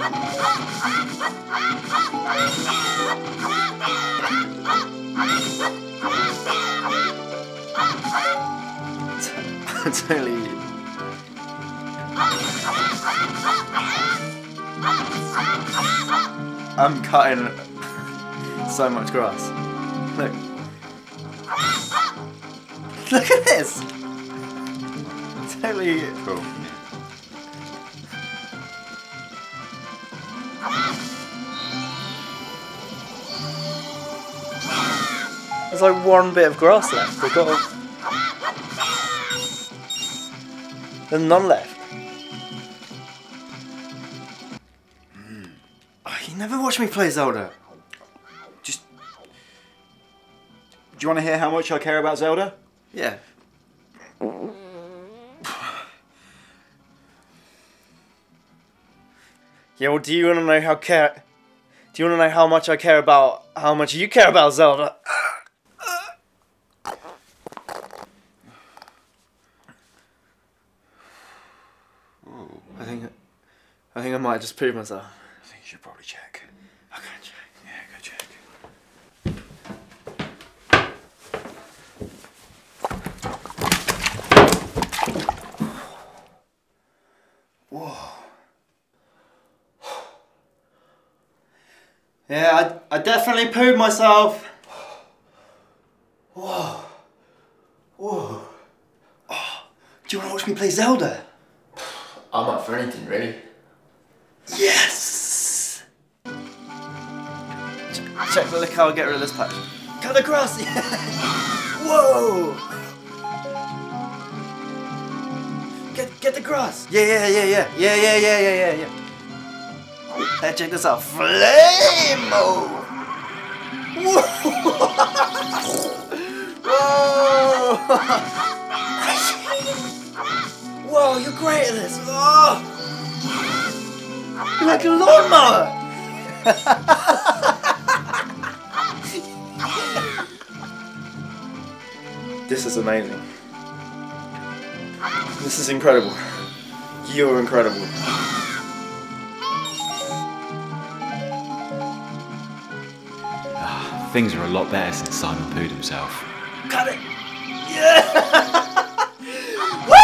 totally. I'm cutting so much grass. Look. Look at this! Totally. Cool. There's like one bit of grass left. We've got. A... There's none left. Hmm. Oh, you never watched me play Zelda. Just. Do you want to hear how much I care about Zelda? Yeah. Yeah, well, do you want to know how care? Do you want to know how much I care about how much you care about Zelda? I think, I think I might just poop myself. I think you should probably check. Okay, check. Yeah, go check. Yeah, I, I definitely pooed myself. Whoa. Whoa. Oh, do you want to watch me play Zelda? I'm up for anything, really. Yes! Ch- check the lick, I'll get rid of this patch. Cut the grass! Yeah. Whoa! Get, get the grass! Yeah, yeah, yeah, yeah, yeah, yeah, yeah, yeah, yeah, yeah. Hey, check this out. Flame! Whoa! Whoa! Whoa, you're great at this! Oh! You're like a lawnmower! this is amazing. This is incredible. You're incredible. Ah, things are a lot better since Simon pooed himself. Cut it! Yeah! Woo!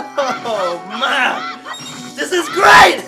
Oh man! This is great!